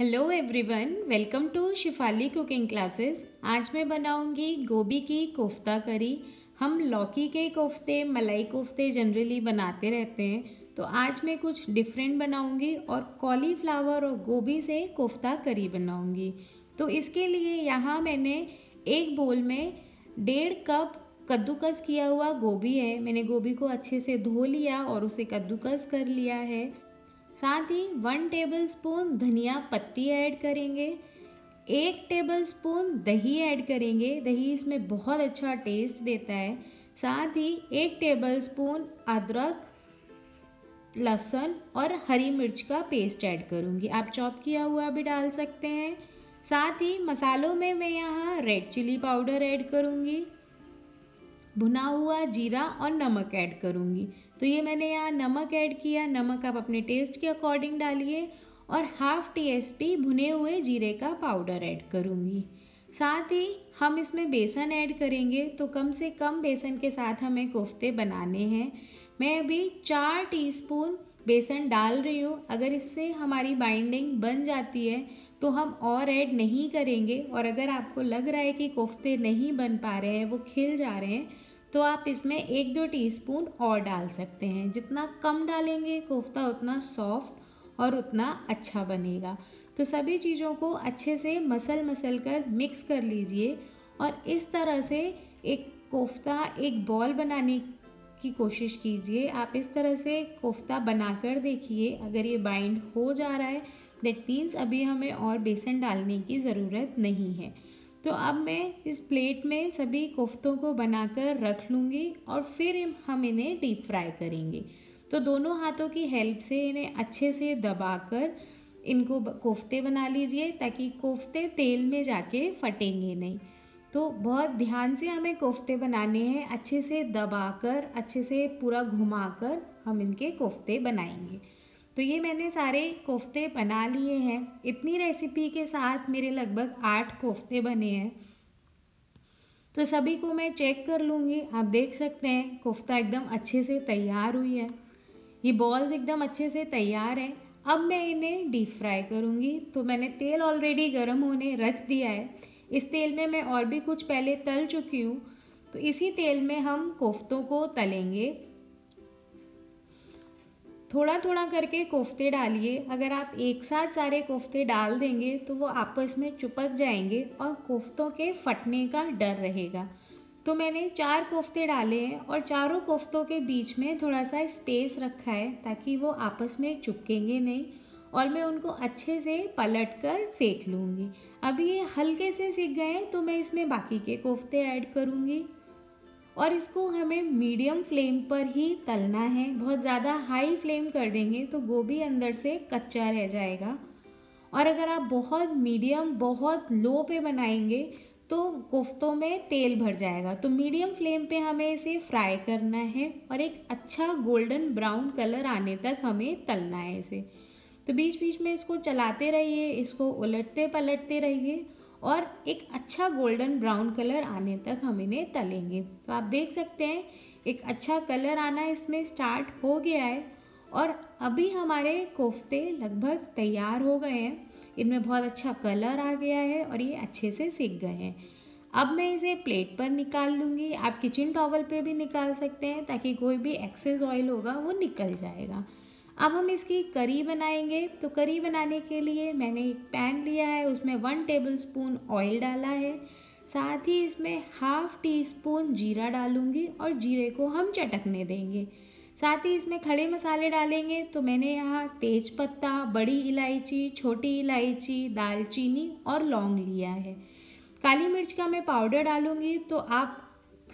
Hello everyone welcome to Shifali cooking classes आज मैं बनाऊँगी गोभी की कोफ्ता करी। हम लौकी के कोफ्ते, मलाई कोफ्ते जनरली बनाते रहते हैं। तो आज मैं कुछ डिफरेंट बनाऊँगी और कॉलीफ्लावर और गोभी से कोफ्ता करी बनाऊँगी। तो इसके लिए यहाँ मैंने एक बोल में डेढ़ कप कद्दूकस किया हुआ गोभी है। मैंने गोभी को अच्छे से धो लिया और उसे कद्दूकस कर लिया है। साथ ही वन टेबल स्पून धनिया पत्ती ऐड करेंगे, एक टेबल स्पून दही ऐड करेंगे, दही इसमें बहुत अच्छा टेस्ट देता है। साथ ही एक टेबल स्पून अदरक, लहसुन और हरी मिर्च का पेस्ट ऐड करूँगी। आप चॉप किया हुआ भी डाल सकते हैं। साथ ही मसालों में मैं यहाँ रेड चिली पाउडर ऐड करूँगी। भुना हुआ जीरा और नमक ऐड करूँगी। तो ये मैंने यहाँ नमक ऐड किया। नमक आप अपने टेस्ट के अकॉर्डिंग डालिए और हाफ़ टी एस पी भुने हुए जीरे का पाउडर ऐड करूँगी। साथ ही हम इसमें बेसन ऐड करेंगे। तो कम से कम बेसन के साथ हमें कोफ्ते बनाने हैं। मैं अभी चार टीस्पून बेसन डाल रही हूँ। अगर इससे हमारी बाइंडिंग बन जाती है तो हम और ऐड नहीं करेंगे और अगर आपको लग रहा है कि कोफ्ते नहीं बन पा रहे हैं, वो खिल जा रहे हैं तो आप इसमें एक दो टीस्पून और डाल सकते हैं। जितना कम डालेंगे कोफ्ता, उतना सॉफ्ट और उतना अच्छा बनेगा। तो सभी चीज़ों को अच्छे से मसल मसल कर मिक्स कर लीजिए और इस तरह से एक कोफ्ता, एक बॉल बनाने की कोशिश कीजिए। आप इस तरह से कोफ्ता बनाकर देखिए, अगर ये बाइंड हो जा रहा है दैट मीन्स अभी हमें और बेसन डालने की ज़रूरत नहीं है। तो अब मैं इस प्लेट में सभी कोफ्तों को बनाकर रख लूँगी और फिर हम इन्हें डीप फ्राई करेंगे। तो दोनों हाथों की हेल्प से इन्हें अच्छे से दबाकर इनको कोफ्ते बना लीजिए ताकि कोफ्ते तेल में जाके फटेंगे नहीं। तो बहुत ध्यान से हमें कोफ्ते बनाने हैं, अच्छे से दबाकर, अच्छे से पूरा घुमाकर हम इनके कोफ्ते बनाएँगे। तो ये मैंने सारे कोफ्ते बना लिए हैं। इतनी रेसिपी के साथ मेरे लगभग आठ कोफ्ते बने हैं। तो सभी को मैं चेक कर लूँगी। आप देख सकते हैं, कोफ्ता एकदम अच्छे से तैयार हुई है। ये बॉल्स एकदम अच्छे से तैयार हैं। अब मैं इन्हें डीप फ्राई करूँगी। तो मैंने तेल ऑलरेडी गर्म होने रख दिया है। इस तेल में मैं और भी कुछ पहले तल चुकी हूँ। तो इसी तेल में हम कोफ्तों को तलेंगे। थोड़ा थोड़ा करके कोफ्ते डालिए। अगर आप एक साथ सारे कोफ्ते डाल देंगे तो वो आपस में चुपक जाएँगे और कोफ्तों के फटने का डर रहेगा। तो मैंने चार कोफ्ते डाले हैं और चारों कोफ्तों के बीच में थोड़ा सा स्पेस रखा है ताकि वो आपस में चुपकेंगे नहीं और मैं उनको अच्छे से पलट कर सेक लूँगी। अभी ये हल्के से सीख गए तो मैं इसमें बाकी के कोफ्ते ऐड करूँगी। और इसको हमें मीडियम फ्लेम पर ही तलना है। बहुत ज़्यादा हाई फ्लेम कर देंगे तो गोभी अंदर से कच्चा रह जाएगा। और अगर आप बहुत मीडियम, बहुत लो पे बनाएँगे तो कोफ्तों में तेल भर जाएगा। तो मीडियम फ्लेम पे हमें इसे फ्राई करना है और एक अच्छा गोल्डन ब्राउन कलर आने तक हमें तलना है इसे। तो बीच बीच में इसको चलाते रहिए, इसको उलटते पलटते रहिए और एक अच्छा गोल्डन ब्राउन कलर आने तक हम इन्हें तलेंगे। तो आप देख सकते हैं, एक अच्छा कलर आना इसमें स्टार्ट हो गया है और अभी हमारे कोफ्ते लगभग तैयार हो गए हैं। इनमें बहुत अच्छा कलर आ गया है और ये अच्छे से सीख गए हैं। अब मैं इसे प्लेट पर निकाल लूँगी। आप किचन टॉवल पे भी निकाल सकते हैं ताकि कोई भी एक्सेस ऑयल होगा वो निकल जाएगा। अब हम इसकी करी बनाएँगे। तो करी बनाने के लिए मैंने एक पैन लिया है, उसमें वन टेबल स्पून ऑयल डाला है। साथ ही इसमें हाफ़ टी स्पून जीरा डालूँगी और जीरे को हम चटकने देंगे। साथ ही इसमें खड़े मसाले डालेंगे। तो मैंने यहाँ तेज पत्ता, बड़ी इलायची, छोटी इलायची, दालचीनी और लौंग लिया है। काली मिर्च का मैं पाउडर डालूँगी। तो आप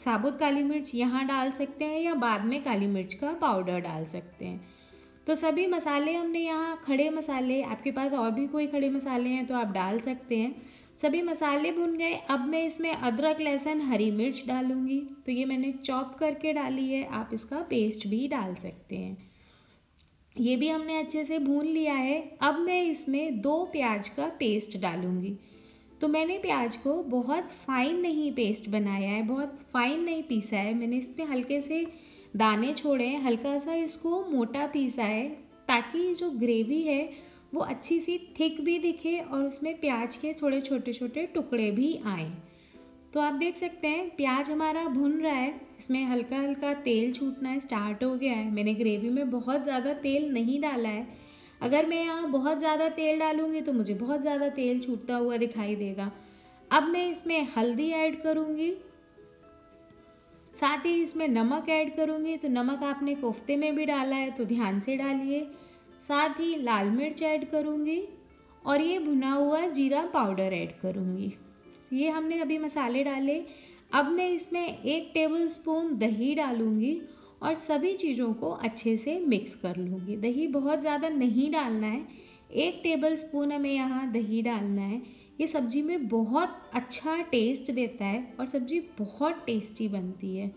साबुत काली मिर्च यहाँ डाल सकते हैं या बाद में काली मिर्च का पाउडर डाल सकते हैं। तो सभी मसाले हमने यहाँ, खड़े मसाले, आपके पास और भी कोई खड़े मसाले हैं तो आप डाल सकते हैं। सभी मसाले भुन गए, अब मैं इसमें अदरक, लहसुन, हरी मिर्च डालूँगी। तो ये मैंने चॉप करके डाली है, आप इसका पेस्ट भी डाल सकते हैं। ये भी हमने अच्छे से भून लिया है। अब मैं इसमें दो प्याज का पेस्ट डालूँगी। तो मैंने प्याज को बहुत फाइन नहीं पेस्ट बनाया है, बहुत फाइन नहीं पीसा है। मैंने इसमें हल्के से दाने छोड़े, हल्का सा इसको मोटा पीसा है ताकि जो ग्रेवी है, वो अच्छी सी थिक भी दिखे और उसमें प्याज के थोड़े छोटे छोटे टुकड़े भी आए। तो आप देख सकते हैं, प्याज हमारा भुन रहा है, इसमें हल्का हल्का तेल छूटना स्टार्ट हो गया है। मैंने ग्रेवी में बहुत ज़्यादा तेल नहीं डाला है। अगर मैं यहाँ बहुत ज़्यादा तेल डालूँगी तो मुझे बहुत ज़्यादा तेल छूटता हुआ दिखाई देगा। अब मैं इसमें हल्दी ऐड करूँगी। साथ ही इसमें नमक ऐड करूँगी तो नमक आपने कोफ्ते में भी डाला है तो ध्यान से डालिए। साथ ही लाल मिर्च ऐड करूँगी, और ये भुना हुआ जीरा पाउडर ऐड करूँगी। ये हमने अभी मसाले डाले। अब मैं इसमें एक टेबल स्पून दही डालूँगी, और सभी चीज़ों को अच्छे से मिक्स कर लूँगी। दही बहुत ज़्यादा नहीं डालना है। एक टेबल स्पून हमें यहाँ दही डालना है। ये सब्ज़ी में बहुत अच्छा टेस्ट देता है और सब्ज़ी बहुत टेस्टी बनती है।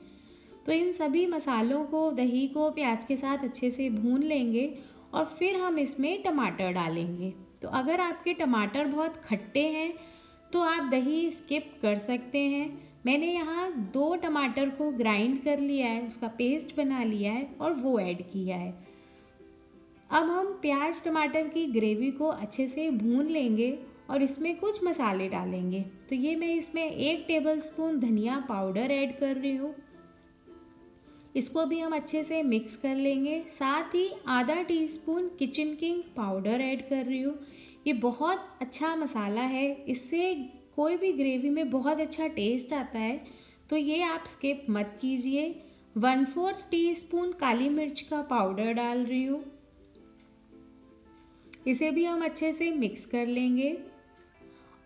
तो इन सभी मसालों को, दही को प्याज के साथ अच्छे से भून लेंगे और फिर हम इसमें टमाटर डालेंगे। तो अगर आपके टमाटर बहुत खट्टे हैं तो आप दही स्किप कर सकते हैं। मैंने यहाँ दो टमाटर को ग्राइंड कर लिया है, उसका पेस्ट बना लिया है और वो ऐड किया है। अब हम प्याज टमाटर की ग्रेवी को अच्छे से भून लेंगे और इसमें कुछ मसाले डालेंगे। तो ये मैं इसमें एक टेबल स्पून धनिया पाउडर ऐड कर रही हूँ। इसको भी हम अच्छे से मिक्स कर लेंगे। साथ ही आधा teaspoon kitchen king powder add कर रही हूँ। ये बहुत अच्छा मसाला है। इससे कोई भी ग्रेवी में बहुत अच्छा टेस्ट आता है। तो ये आप स्किप मत कीजिए। वन फोर्थ टी स्पून काली मिर्च का पाउडर डाल रही हूँ। इसे भी हम अच्छे से मिक्स कर लेंगे।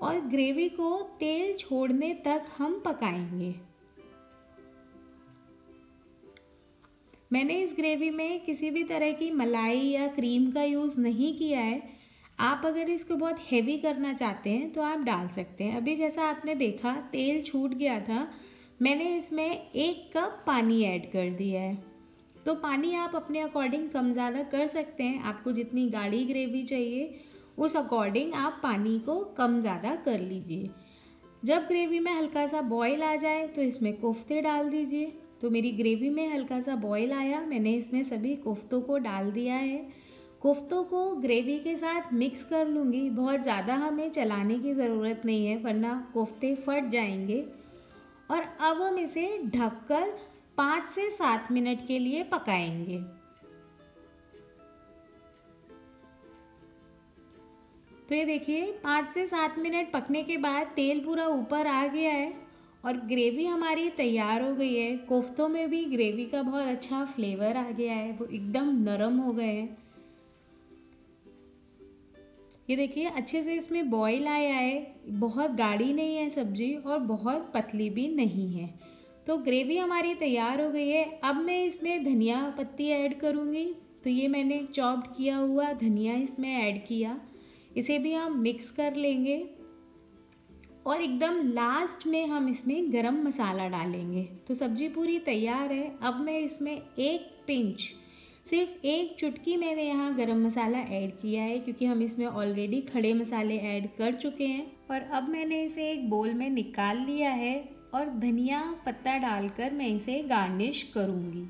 और ग्रेवी को तेल छोड़ने तक हम पकाएँगे। मैंने इस ग्रेवी में किसी भी तरह की मलाई या क्रीम का यूज़ नहीं किया है। आप अगर इसको बहुत हैवी करना चाहते हैं तो आप डाल सकते हैं। अभी जैसा आपने देखा, तेल छूट गया था। मैंने इसमें एक कप पानी ऐड कर दिया है। तो पानी आप अपने अकॉर्डिंग कम ज़्यादा कर सकते हैं। आपको जितनी गाढ़ी ग्रेवी चाहिए उस अकॉर्डिंग आप पानी को कम ज़्यादा कर लीजिए। जब ग्रेवी में हल्का सा बॉईल आ जाए तो इसमें कोफ्ते डाल दीजिए। तो मेरी ग्रेवी में हल्का सा बॉईल आया, मैंने इसमें सभी कोफ्तों को डाल दिया है। कोफ्तों को ग्रेवी के साथ मिक्स कर लूँगी। बहुत ज़्यादा हमें चलाने की ज़रूरत नहीं है, वरना कोफ्ते फट जाएँगे। और अब हम इसे ढककर पाँच से सात मिनट के लिए पकाएँगे। तो ये देखिए, पाँच से सात मिनट पकने के बाद तेल पूरा ऊपर आ गया है और ग्रेवी हमारी तैयार हो गई है। कोफ्तों में भी ग्रेवी का बहुत अच्छा फ्लेवर आ गया है, वो एकदम नरम हो गए हैं। ये देखिए, अच्छे से इसमें बॉईल आया है। बहुत गाढ़ी नहीं है सब्ज़ी और बहुत पतली भी नहीं है। तो ग्रेवी हमारी तैयार हो गई है। अब मैं इसमें धनिया पत्ती ऐड करूँगी। तो ये मैंने चॉप्ड किया हुआ धनिया इसमें ऐड किया। इसे भी हम मिक्स कर लेंगे। और एकदम लास्ट में हम इसमें गरम मसाला डालेंगे। तो सब्ज़ी पूरी तैयार है। अब मैं इसमें एक पिंच सिर्फ़ एक चुटकी मैंने यहाँ गरम मसाला ऐड किया है, क्योंकि हम इसमें ऑलरेडी खड़े मसाले ऐड कर चुके हैं। और अब मैंने इसे एक बोल में निकाल लिया है और धनिया पत्ता डालकर मैं इसे गार्निश करूँगी।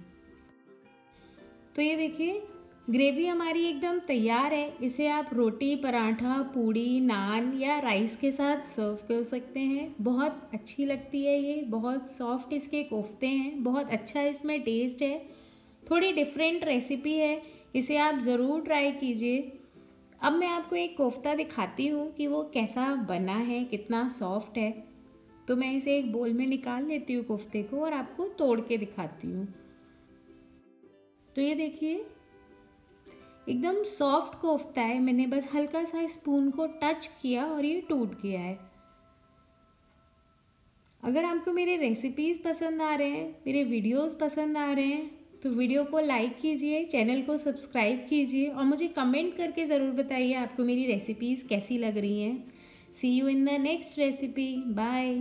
तो ये देखिए ग्रेवी हमारी एकदम तैयार है। इसे आप रोटी, पराठा, पूड़ी, नान या राइस के साथ सर्व कर सकते हैं। बहुत अच्छी लगती है ये। बहुत सॉफ्ट इसके कोफ्ते हैं। बहुत अच्छा इसमें टेस्ट है। थोड़ी डिफरेंट रेसिपी है। इसे आप ज़रूर ट्राई कीजिए। अब मैं आपको एक कोफ्ता दिखाती हूँ कि वो कैसा बना है, कितना सॉफ्ट है। तो मैं इसे एक बोल में निकाल लेती हूँ कोफ्ते को और आपको तोड़ के दिखाती हूँ। तो ये देखिए एकदम सॉफ्ट कोफ्ता है। मैंने बस हल्का सा स्पून को टच किया और ये टूट गया है। अगर आपको मेरे रेसिपीज़ पसंद आ रहे हैं, मेरे वीडियोस पसंद आ रहे हैं तो वीडियो को लाइक कीजिए चैनल को सब्सक्राइब कीजिए और मुझे कमेंट करके ज़रूर बताइए आपको मेरी रेसिपीज़ कैसी लग रही हैं। See you in the next recipe bye